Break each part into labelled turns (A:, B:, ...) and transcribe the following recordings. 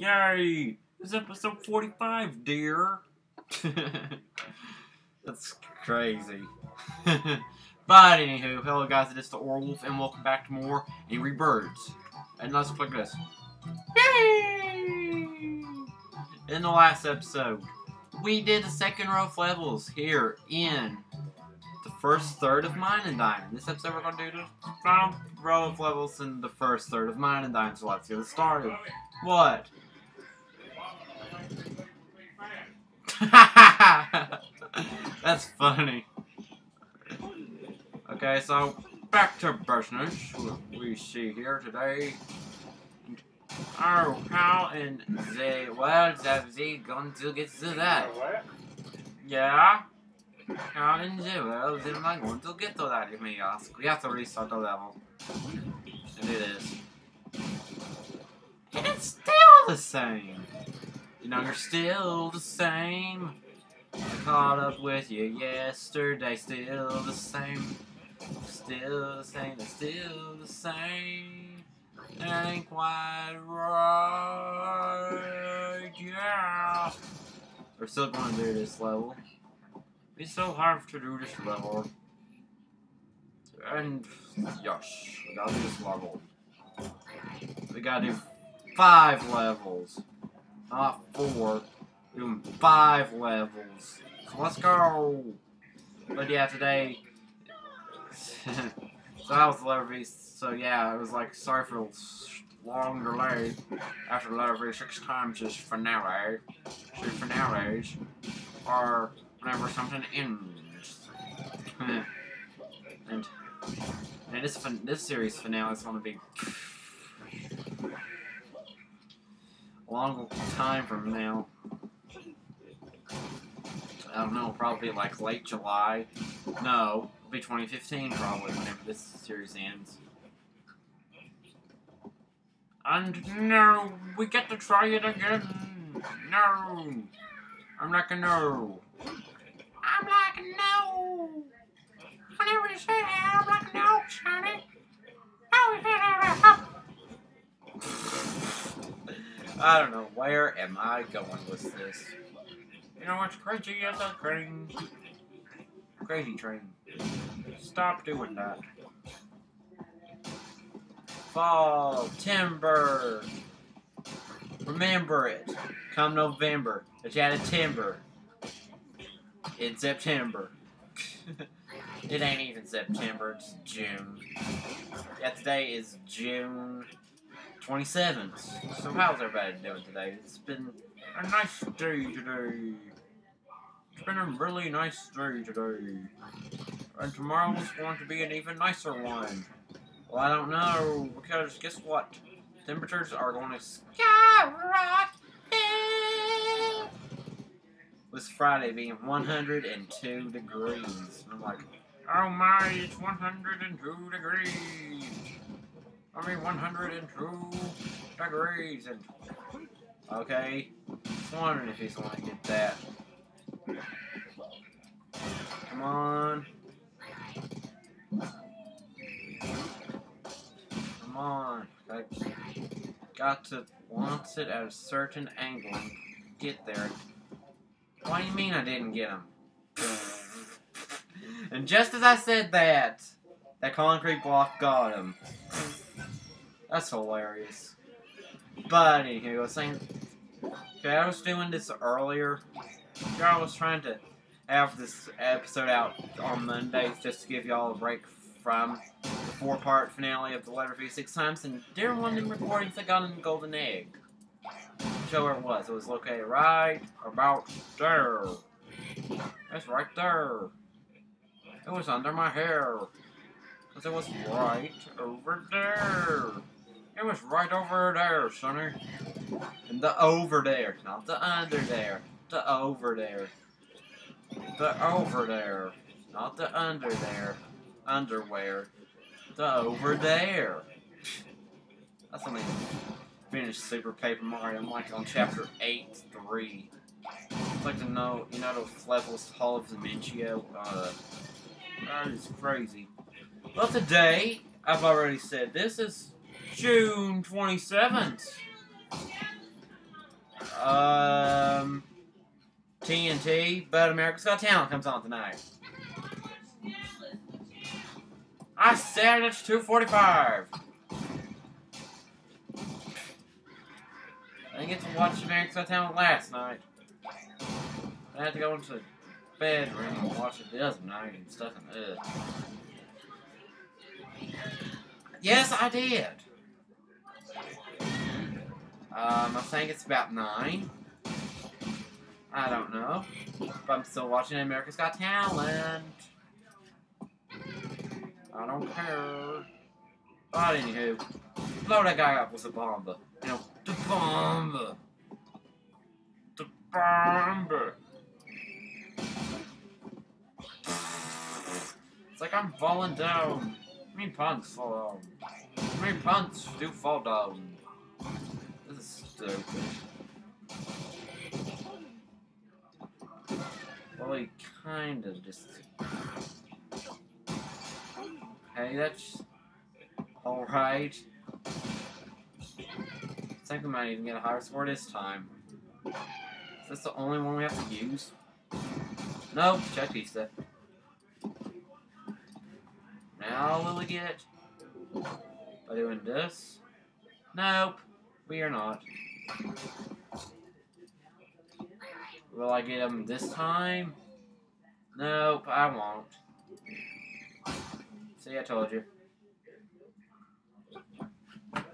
A: Yay! This is episode 45, dear. That's crazy. but anywho, hello guys, it is DaAuraWolf, and welcome back to more Angry Birds. And let's click this. Yay! In the last episode, we did the second row of levels here in the first third of Mine and Dine. In this episode, we're going to do the final row of levels in the first third of Mine and Dine, so let's get started. Oh, what? That's funny. Okay, so back to business. We see here today. Oh, how in the world have they gone to get to that? Yeah? How in the world am I going to get to that, you may ask? We have to restart the level. And it is. And it's still the same. You know, you're still the same. I caught up with you yesterday, still the same. Still the same, still the same. Ain't quite right, yeah. We're still gonna do this level. It's so hard to do this level. And, yes, we gotta do this level. We gotta do five levels. Not four. Doing five levels. So let's go! But yeah, today... so that was the letter V. So yeah, it was like, sorry for long delay after letter V six times is finale. So finales Or whenever something ends. and and this fin this series finale is gonna be a long time from now. I don't know, probably like late July. No, it'll be 2015 probably whenever this series ends. And no, we get to try it again. No, I'm like a no. I'm like no. Whenever you say that, I'm like no, Sonny. I don't know, where am I going with this? You know what's crazy as a train? Crazy train. Stop doing that. Fall, timber. Remember it. Come November, it's out of timber. In September. it ain't even September, it's June. Yeah, today is June 27th. So how's everybody doing today? It's been a nice day today. It's been a really nice day today. And tomorrow is going to be an even nicer one. Well, I don't know, because guess what? Temperatures are going to skyrocket. With Friday being 102 degrees. I'm like, oh my, it's 102 degrees. I mean, 102 degrees. And, okay, wondering if he's to get that. Come on. Come on. I got to launch it at a certain angle and get there. What do you mean I didn't get him? and just as I said that, that concrete block got him. That's hilarious. But anyway, I was saying, okay, I was doing this earlier. I was trying to have this episode out on Mondays just to give y'all a break from the four-part finale of the Letter V six times, and during one of the recordings I got a golden egg. Show where it was. It was located right about there. It's right there. It was under my hair. Because it was right over there. It was right over there, sonny. And the over there, not the under there. The over there. The over there. Not the under there. Underwear. The over there. That's something finished Super Paper Mario. I'm like on chapter 8 3. I'd like to know, you know, those levels Hall of Dementia? Uh, that is crazy. Well, today, I've already said, this is June 27th. Um, TNT, but America's Got Talent comes on tonight. I said it's 245. I didn't get to watch America's Got Talent last night. I had to go into the bedroom and watch it the other night and stuff ugh. Yes, I did. Um, I think it's about nine. I don't know. But I'm still watching America's Got Talent. I don't care. But anywho, blow that guy up with a bomb. You know, the bomb. The bomb. It's like I'm falling down. I mean punts fall down. I mean punts do fall down. Stupid. Well, he kinda just. Hey, that's alright. I think we might even get a higher score this time. Is this the only one we have to use? Nope, check pista. Now will we get? By doing this? Nope, we are not. Will I get him this time? Nope, I won't. See, I told you.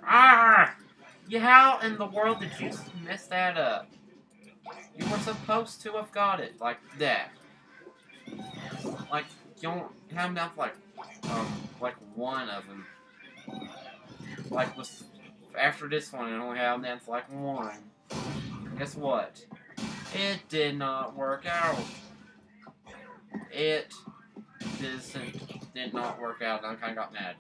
A: Ah! Yeah, how in the world did you mess that up? You were supposed to have got it like that. Like, you don't have enough, like, um, like one of them. Like, with, after this one, I only have enough, like, one. Guess what? It did not work out. It didn't, did not work out, and I kind of got mad.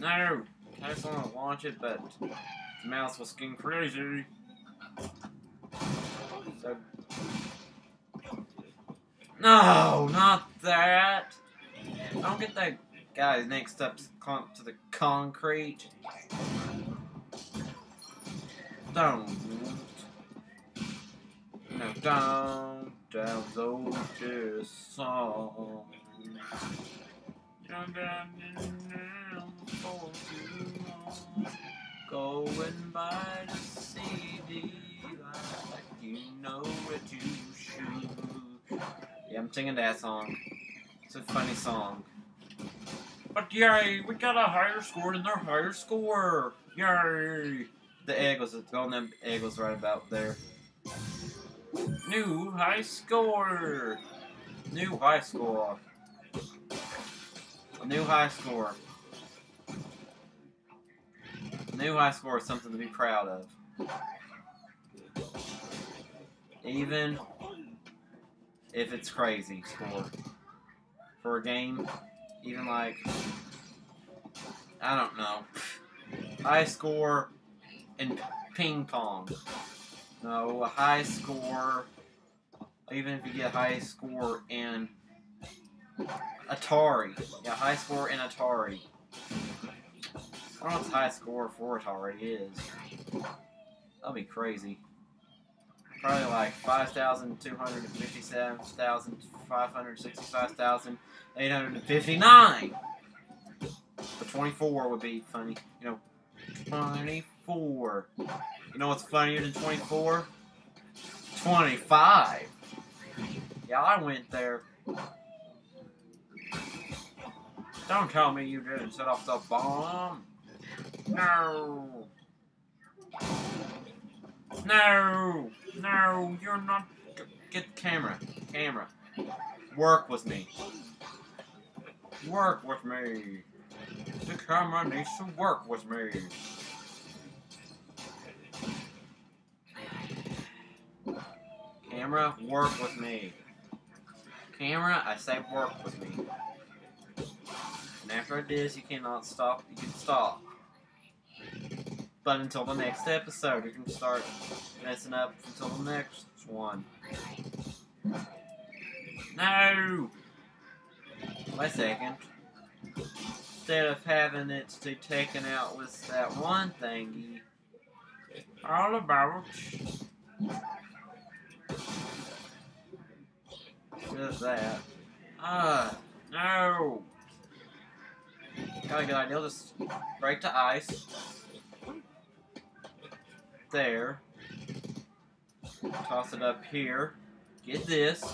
A: No! I just want to launch it, but the mouse was getting crazy. So. No, not that! I don't get that guy next up to the concrete. Don't. No, don't download this song. Down, down, down. Going by the CD like you know what you should. Yeah, I'm singing that song. It's a funny song. But yay, we got a higher score than their higher score. Yay! The Eagles, it's going them Eagles right about there. New high score. New high score. A new high score. A new high score is something to be proud of. Even if it's crazy score. For a game, even like, I don't know, high score in ping pong. No, a high score, even if you get a high score in Atari. Yeah, high score in Atari. I don't know what high score for Atari is. That'll be crazy. Probably like 5,257,565,859. But 24 would be funny. You know, 24. You know what's funnier than 24? 25. Yeah, I went there. Don't tell me you didn't set off the bomb. No. No. No, you're not. Get camera. Camera. Work with me. Work with me. The camera needs to work with me. Camera, work with me. Camera, I say work with me. And after this, you cannot stop. You can stop. But until the next episode, you can start messing up until the next one. No! Wait a second. Instead of having it to taken out with that one thingy, all about. Just that. Ah, no. Got a good idea. Just break the ice. There. Toss it up here. Get this.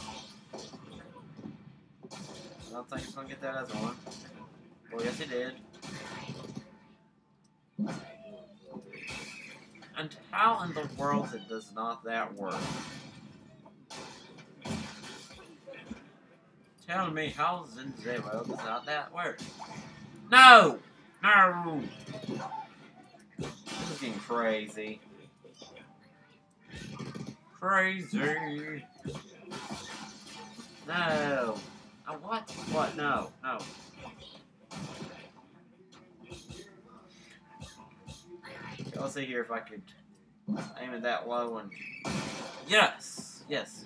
A: I don't think it's gonna get that other one. Well, yes, it did. And how in the world it does not that work? Tell me how in the world does not that work? No! No! This is getting crazy. Crazy! No! Oh, what? What? No, no. Let's see here if I could aim it that low and yes, yes,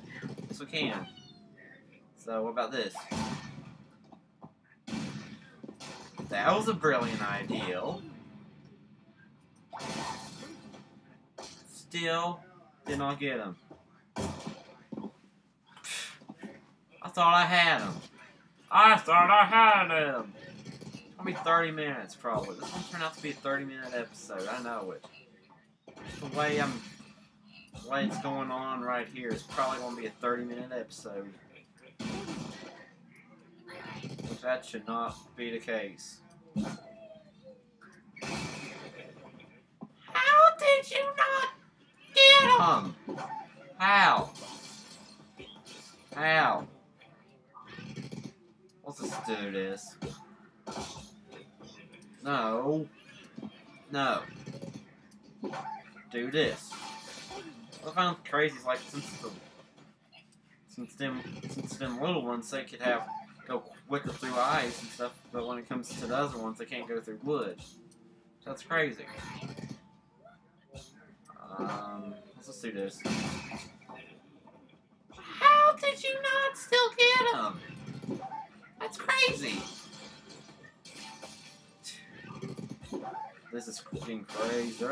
A: yes we can. So what about this? That was a brilliant idea. Still not get him. I thought I had him. I thought I had him. It'll be 30 minutes, probably. This one turned out to be a 30 minute episode. I know it. The way I'm, the way it's going on right here is probably going to be a 30 minute episode. But that should not be the case. How did you not him? How? How? Let's just do this. No. No. Do this. What I found crazy is like since the since them since them little ones they could have go quicker through ice and stuff, but when it comes to the other ones they can't go through wood. That's crazy. Um let's just do this. How did you not still get them? That's crazy. This is getting crazy.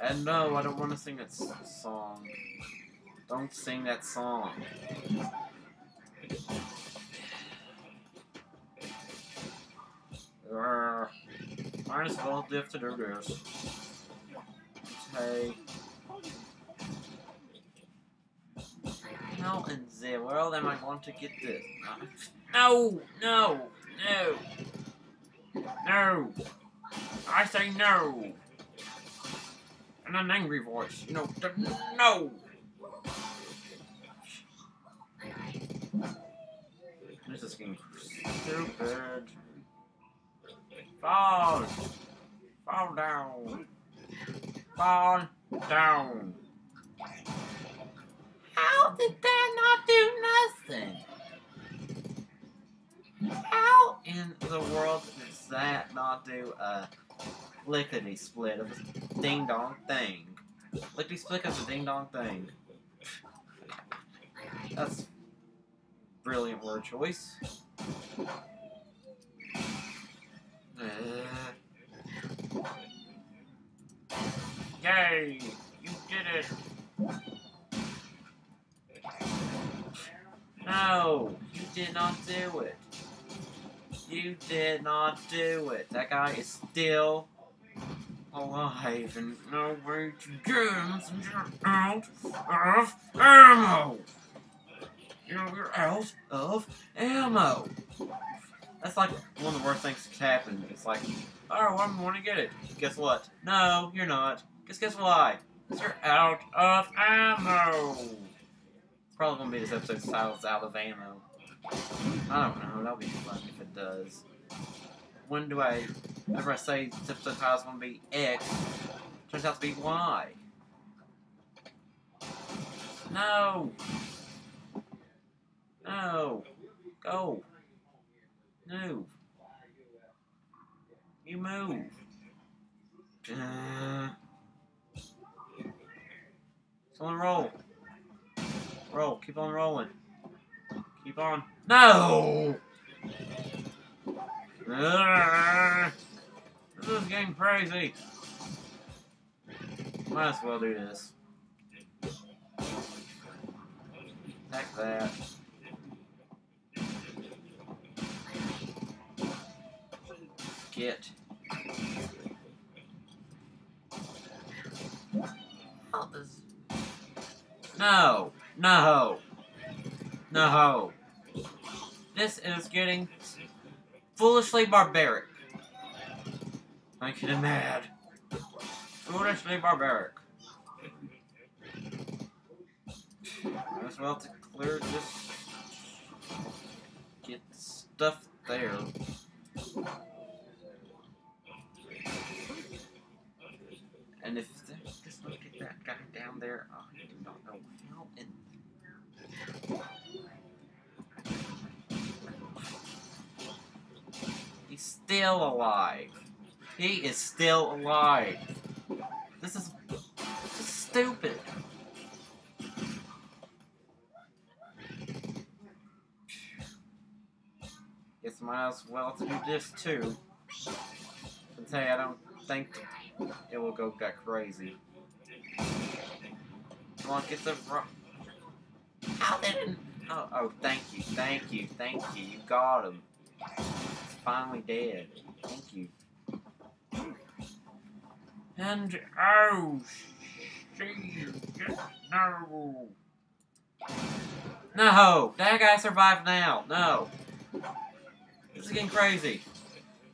A: And no, I don't want to sing that song. Don't sing that song. Might as well have to do this. Okay. How in the world am I going to get this? No! No! No! No! I say no! In an angry voice, you know, no! This is getting stupid. Fall! Fall down! Fall down! How did that not do nothing? How in the world does that not do a lickety split of a ding dong thing? Lickety split of a ding dong thing. That's brilliant word choice. Uh, yay! You did it! No! You did not do it! You did not do it. That guy is still alive and no way to get him since you're out of ammo. You're out of ammo. That's like one of the worst things that could happen. It's like, oh, I'm going to get it. Guess what? No, you're not. Guess guess why? Because you're out of ammo. Probably to be this episode's title is Out of Ammo. I don't know. That'll be fun if it does. When do I ever say this episode title is going to be X? Turns out to be Y. No. No. Go. Move. You move. Uh, someone roll. Roll. Keep on rolling. Keep on. No! This is getting crazy. Might as well do this. Attack that. Get. No! No! No! This is getting foolishly barbaric. Making him mad. Foolishly barbaric. Might as well to clear this. Get stuff there. And if th- just look at that guy down there, oh, I do not know how in He's still alive. He is still alive. This is, stupid. Guess might as well to do this too. And say I don't think it will go that crazy. Come on, get the rock. How did it? Oh, oh, thank you, thank you, thank you. You got him. Finally dead. Thank you. And oh, she no, no, that guy survived now. No, this is getting crazy.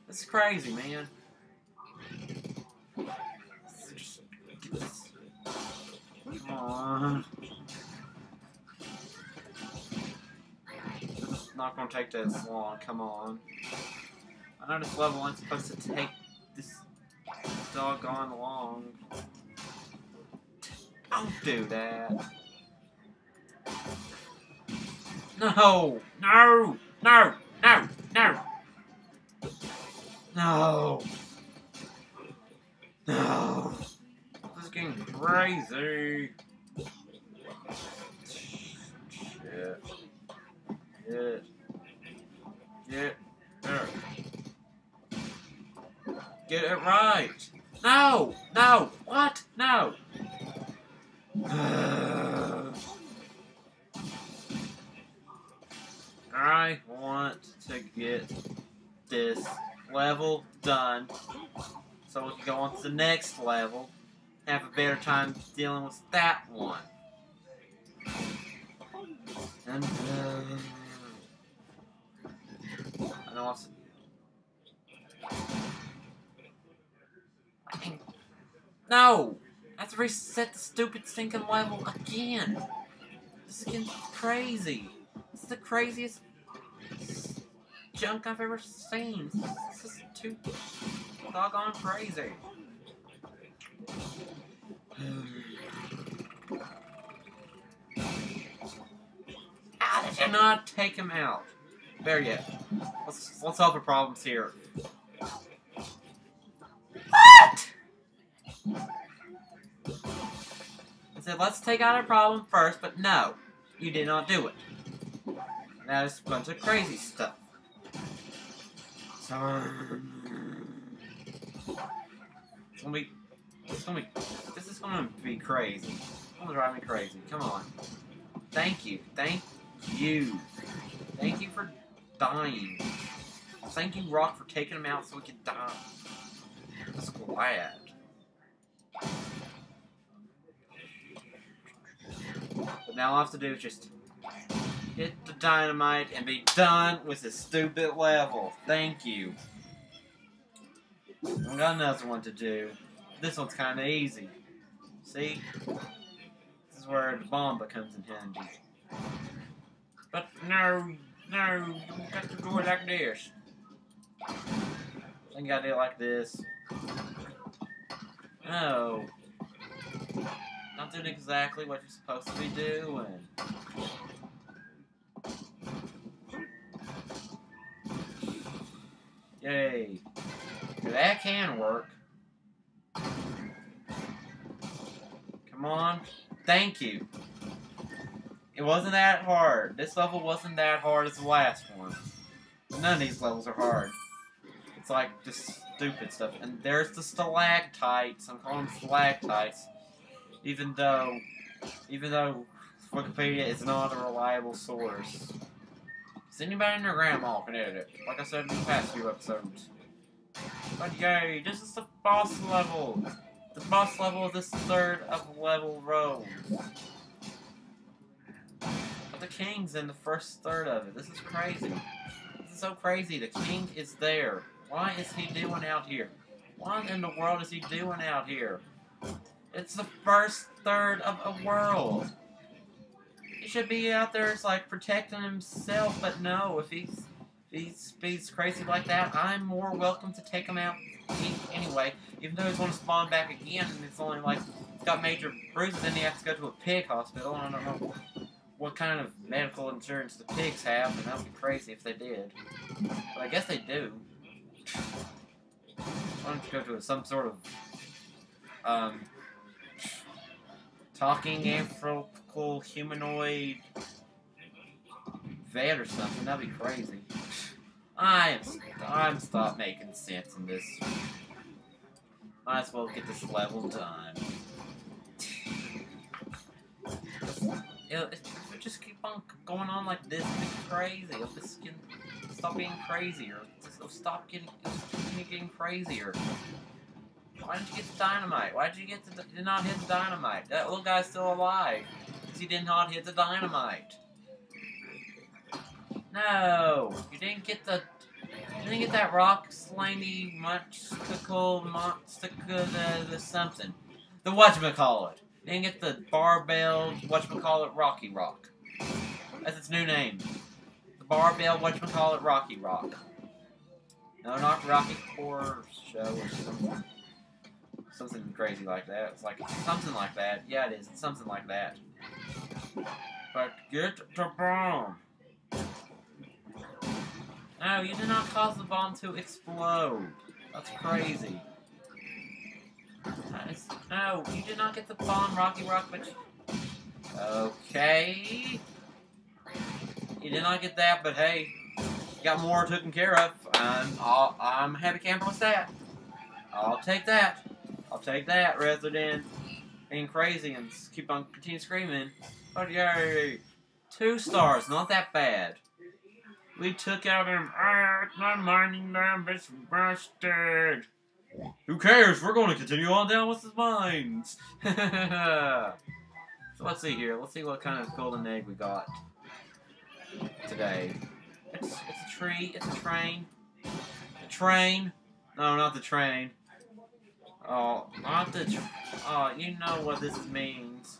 A: This is crazy, man. Come on. It's not gonna take this long. Come on. This level ain't supposed to take this doggone long. Don't do that. No! No! No! No! No! No! No! This is getting crazy. Time dealing with that one. And I know what's No! I have to reset the stupid stinking level again. This is getting crazy. This is the craziest junk I've ever seen. This is too doggone crazy. How did not take him out? There yet. Let's let's solve the problems here. What? I said let's take out a problem first, but no, you did not do it. That is a bunch of crazy stuff. So, it's gonna be, gonna be, this is gonna be crazy. It's gonna drive me crazy. Come on. Thank you. Thank you. Thank you for dying. Thank you, Rock, for taking him out so we could die. I'm just glad. But now all I have to do is just hit the dynamite and be done with this stupid level. Thank you. I've got another one to do. This one's kind of easy. See? This is where the bomb comes in handy. But no, no, you got to do it like this. I think I do it like this. No. Not doing exactly what you're supposed to be doing. Yay. That can work. Come on. Thank you. It wasn't that hard. This level wasn't that hard as the last one. None of these levels are hard. It's like just stupid stuff. And there's the stalactites. I'm calling them stalactites. Even though, even though Wikipedia is not a reliable source. Does anybody in their grandma can edit it? Like I said in the past few episodes. But yay, this is the boss level. The boss level of this third of level row. But the king's in the first third of it. This is crazy. This is so crazy. The king is there. Why is he doing out here? What in the world is he doing out here? It's the first third of a world. He should be out there, it's like protecting himself, but no, if he's if he's crazy like that, I'm more welcome to take him out anyway. Even though he's going to spawn back again, and it's only like he's got major bruises, and he has to go to a pig hospital. I don't know what kind of medical insurance the pigs have, and that would be crazy if they did. But I guess they do. Why don't you go to some sort of um, talking anthropical humanoid vet or something? That'd be crazy. I'm I'm stop making sense in this. Might as well get this level done. It'll, it'll just keep on going on like this. It's crazy. It'll just get, stop being crazier. It'll stop getting, getting crazier. Why didn't you get the dynamite? Why did you get the, did not hit the dynamite? That little guy's still alive. Because he did not hit the dynamite. No, you didn't get the. You didn't get that rock slimy monsticle monsticle the, the something. The whatchamacallit. Didn't get the barbell whatchamacallit Rocky Rock. That's its new name. The barbell whatchamacallit Rocky Rock. No, not Rocky Horror Show or something. Something crazy like that. It's like something like that. Yeah, it is. It's something like that. But get to bomb. No, you did not cause the bomb to explode. That's crazy. That is, no, you did not get the bomb, Rocky Rock, but you, Okay. You did not get that, but hey, got more taken care of. I'm, I'm happy camper with that. I'll take that. I'll take that rather than being crazy and keep on continue screaming. But yay! Two stars, not that bad. We took out him. Ah, my mining down, bitch bastard. Who cares? We're going to continue on down with the mines. so let's see here. Let's see what kind of golden egg we got today. It's, it's a tree. It's a train. A train. No, not the train. Oh, not the. oh, you know what this means.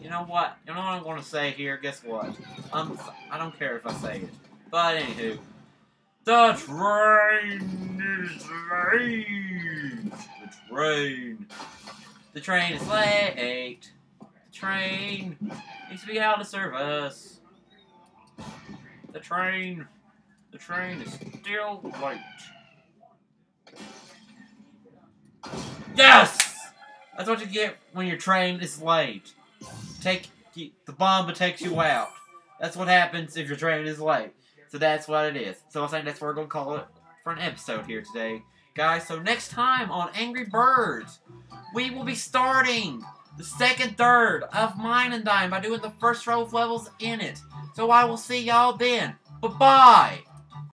A: You know what? You know what I'm going to say here? Guess what? Um, I don't care if I say it. But anywho, the train is late. The train. The train is late. The train needs to be out of service. The train. The train is still late. Yes! That's what you get when your train is late. Take the bomb takes you out. That's what happens if your train is late. So that's what it is. So I think that's what we're going to call it for an episode here today. Guys, so next time on Angry Birds, we will be starting the second third of Mine and Dine by doing the first row of levels in it. So I will see y'all then. Bye-bye.